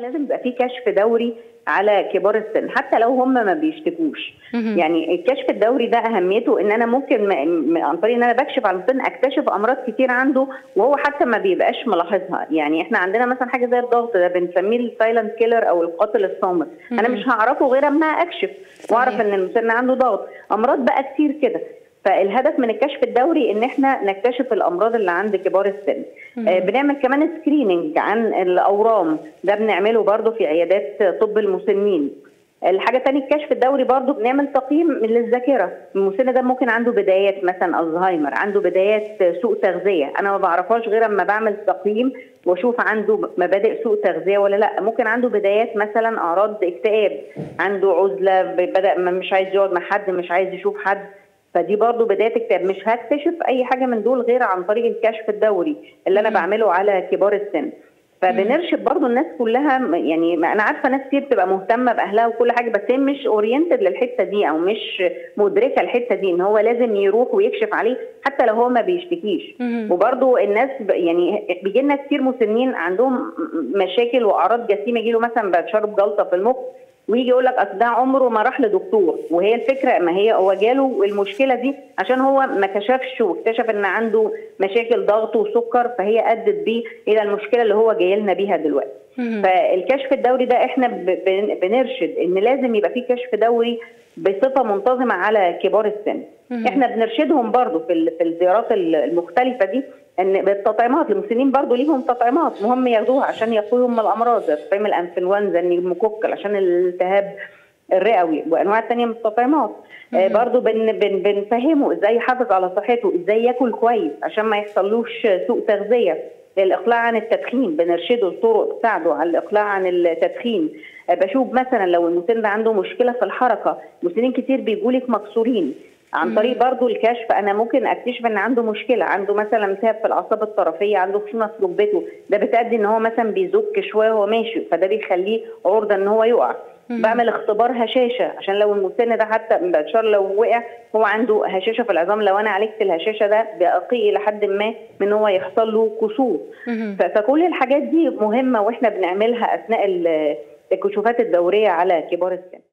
لازم يبقى في كشف دوري على كبار السن حتى لو هم ما بيشتكوش. يعني الكشف الدوري ده أهميته إن أنا ممكن عن طريق إن أنا بكشف على السن أكتشف أمراض كتير عنده وهو حتى ما بيبقاش ملاحظها يعني إحنا عندنا مثلا حاجة زي الضغط ده بنسميه ال silent killer أو القاتل الصامت أنا. مش هعرفه غير أما أكشف وأعرف. إن المسن عنده ضغط أمراض بقى كتير كده فالهدف من الكشف الدوري إن إحنا نكتشف الأمراض اللي عند كبار السن. آه، بنعمل كمان سكريننج عن الأورام. ده بنعمله برضو في عيادات طب المسنين. الحاجة الثانية الكشف الدوري برضو بنعمل تقييم للذاكرة. المسن ده ممكن عنده بدايات مثلا ألزهايمر عنده بدايات سوء تغذية. أنا ما بعرفهاش غير أما بعمل تقييم وأشوف عنده مبادئ سوء تغذية ولا لأ. ممكن عنده بدايات مثلا أعراض اكتئاب عنده عزلة بدأ ما- مش عايز يقعد مع حد مش عايز يشوف حد. فدي برضو بداية اكتئاب مش هكتشف أي حاجة من دول غير عن طريق الكشف الدوري اللي أنا بعمله على كبار السن. فبنرشد برضو الناس كلها يعني ما أنا عارفة ناس كتير بتبقى مهتمة بأهلها وكل حاجة بس هي مش اورينتد للحتة دي أو مش مدركة الحتة دي إن هو لازم يروح ويكشف عليه حتى لو هو ما بيشتكيش. وبرضو الناس يعني بيجي لنا كتير مسنين عندهم مشاكل وأعراض جسيمة يجي له مثلا بعد شرب جلطة في المخ ويجي يقول لك أصل ده عمره ما راح لدكتور وهي الفكرة ما هي هو جاله المشكلة دي عشان هو ما كشفش واكتشف إن عنده مشاكل ضغط وسكر فهي أدت بيه إلى المشكلة اللي هو جاي لنا بيها دلوقتي. فالكشف الدوري ده إحنا بنرشد إن لازم يبقى في كشف دوري بصفة منتظمة على كبار السن. إحنا بنرشدهم برضو في في الزيارات ال- المختلفة دي إن بالتطعيمات المسنين برضو ليهم تطعيمات مهم ياخدوها عشان يقوهم من الأمراض. زي تطعيم الانفلونزا النيموكوكل عشان الالتهاب الرئوي وأنواع تانية من التطعيمات. آه برضو بن بن بنفهمه إزاي يحافظ على صحته إزاي ياكل كويس عشان ما يحصلوش سوء تغذية. الإقلاع عن التدخين بنرشده لطرق تساعده على الإقلاع عن التدخين. آه بشوف مثلا لو المسن ده عنده مشكلة في الحركة مسنين كتير بيجولك مكسورين. عن طريق برضو الكشف أنا ممكن أكتشف إن عنده مشكلة عنده مثلا التهاب في الأعصاب الطرفية عنده خشونه في ركبته ده بتؤدي إن هو مثلا بيزك شوية وهو ماشي فده بيخليه عرضة إن هو يقع. بعمل اختبار هشاشة عشان لو المسن ده حتى بشار لو وقع هو عنده هشاشة في العظام. لو أنا عالجت الهشاشة ده بقي إلى حد ما من هو يحصل له كسور. فكل الحاجات دي مهمة وإحنا بنعملها أثناء ال- الكشوفات الدورية على كبار السن.